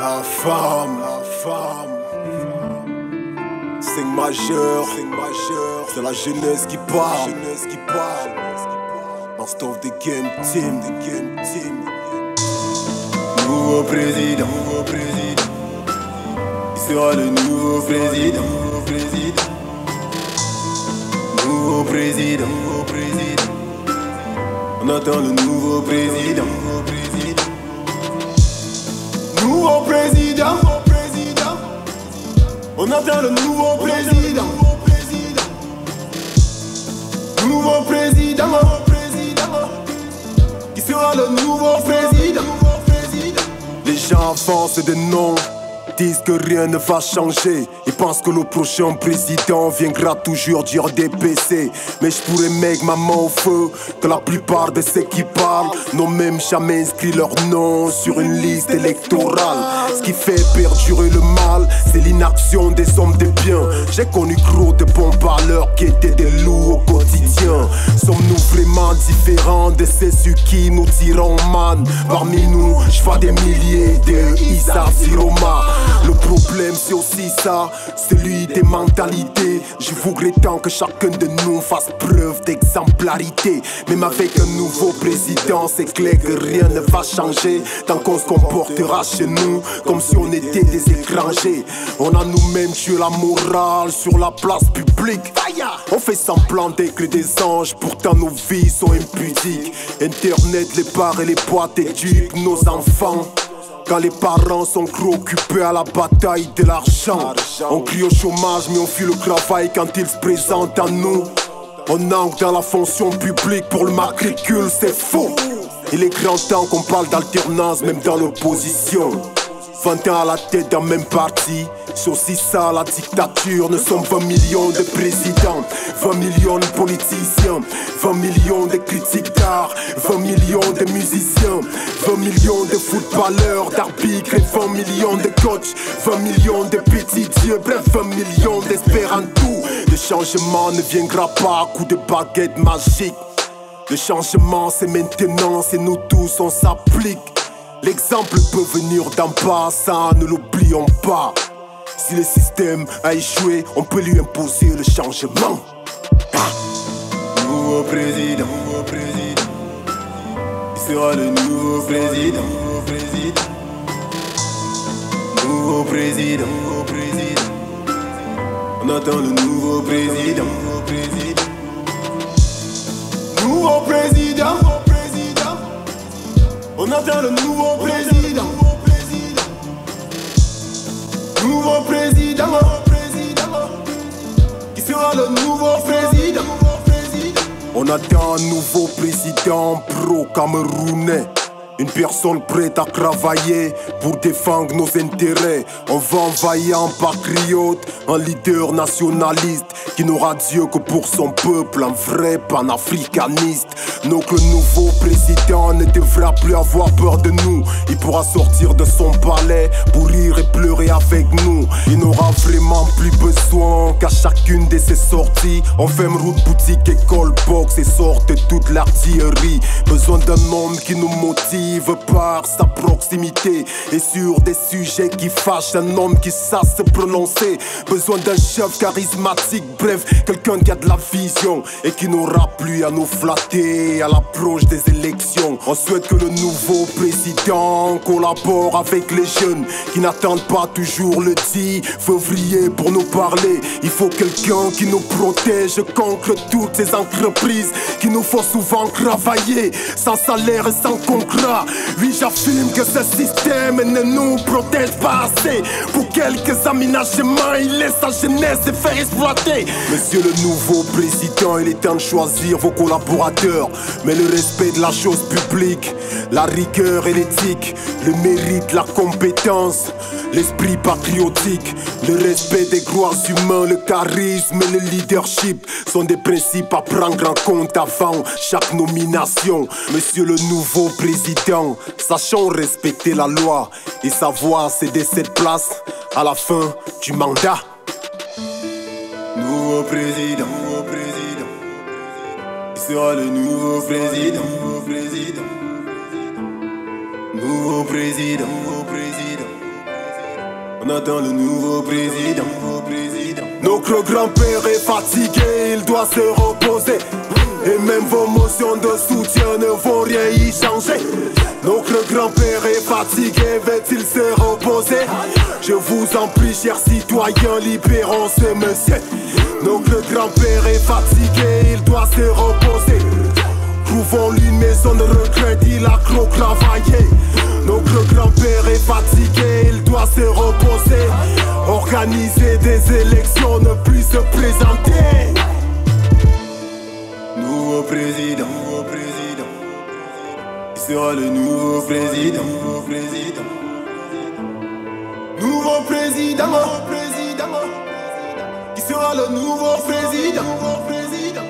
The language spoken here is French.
La femme, la femme. C'est majeur, c'est majeur. C'est la jeunesse qui parle, jeunesse qui parle. Master of the game team, the game team. Nouveau président, nouveau président. Il sera le nouveau président, nouveau président. Nouveau président, nouveau président. On attend le nouveau président, nouveau président. Nouveau président. On attend le. Nouveau président, nouveau président. Qui sera le nouveau président? Les gens avancent des noms, disent que rien ne va changer. Ils pensent que le prochain président viendra toujours dire des PC. Mais je pourrais mettre ma main au feu que la plupart de ceux qui parlent n'ont même jamais inscrit leur nom sur une liste électorale. Ce qui fait perdurer le mal, c'est l'inaction des hommes de bien. J'ai connu gros de bons parleurs qui différents de ceux qui nous tirons man Parmi nous, je vois des milliers de Issa Siroma. Le problème, c'est aussi ça, celui des mentalités. Je voudrais tant que chacun de nous fasse preuve d'exemplarité. Même avec un nouveau président, c'est clair que rien ne va changer tant qu'on se comportera chez nous comme si on était des étrangers. On a nous-mêmes tué la morale sur la place publique. On fait semblant d'être des anges, pourtant nos vies sont Internet, les bars et les boîtes éduquent nos enfants. Quand les parents sont préoccupés à la bataille de l'argent, on crie au chômage mais on fuit le travail quand il se présente à nous. On entre dans la fonction publique pour le matricule, c'est faux. Il est grand temps qu'on parle d'alternance même dans l'opposition. 20 ans à la tête d'un même parti, aussi ça la dictature. Nous sommes 20 millions de présidents, 20 millions de politiciens, 20 millions de critiques d'art, 20 millions de musiciens, 20 millions de footballeurs, d'arbitres et 20 millions de coachs, 20 millions de petits dieux, bref 20 millions d'espéranto. Le changement ne viendra pas à coup de baguette magique. Le changement c'est maintenant, c'est nous tous, on s'applique. L'exemple peut venir d'en bas, ça ne l'oublions pas. Si le système a échoué, on peut lui imposer le changement. Nouveau président, nouveau président. Il sera le nouveau président, nouveau président. Nouveau président, nouveau président. On attend le nouveau président. Nouveau président, nouveau président. On attend le nouveau président. Nouveau président, nouveau président. Qui sera le nouveau président? On attend un nouveau président pro-camerounais. Une personne prête à travailler pour défendre nos intérêts. On va envahir un patriote, un leader nationaliste qui n'aura Dieu que pour son peuple, un vrai panafricaniste. Donc le nouveau président ne devra plus avoir peur de nous. Il pourra sortir de son palais pour rire et pleurer avec nous. Il n'aura vraiment plus besoin qu'à chacune de ses sorties, on ferme route, boutique, école, box et sorte toute l'artillerie. Besoin d'un homme qui nous motive par sa proximité et sur des sujets qui fâchent un homme qui sache se prononcer. Besoin d'un chef charismatique, bref, quelqu'un qui a de la vision et qui n'aura plus à nous flatter à l'approche des élections. On souhaite que le nouveau président collabore avec les jeunes qui n'attendent pas toujours le 10 février pour nous parler. Il faut quelqu'un qui nous protège contre toutes ces entreprises qui nous font souvent travailler sans salaire et sans contrat. Oui, j'affirme que ce système ne nous protège pas assez. Pour quelques aménagements, il laisse sa jeunesse se faire exploiter. Monsieur le nouveau président, il est temps de choisir vos collaborateurs. Mais le respect de la chose publique, la rigueur et l'éthique, le mérite, la compétence, l'esprit patriotique, le respect des droits humains, le charisme et le leadership sont des principes à prendre en compte avant chaque nomination. Monsieur le nouveau président, sachons respecter la loi et savoir céder cette place à la fin du mandat. Nouveau président, nouveau président. Il sera le nouveau président, nouveau président. Nouveau président, nouveau président. On attend le nouveau président. Notre grand-père est fatigué, il doit se reposer. Et même vos motions de soutien ne vont rien y changer. Notre grand-père est fatigué, va-t-il se reposer? Je vous en prie, chers citoyens, libérons ce monsieur. Notre grand-père est fatigué, il doit se reposer. Trouvons-lui une maison de retraite, il a trop travaillé. Notre grand-père est fatigué, il doit se reposer. Organiser des élections, ne plus se présenter. Nouveau président, nouveau président. Il sera le nouveau président, nouveau président. Nouveau président, nouveau président. Qui sera le nouveau président, nouveau président.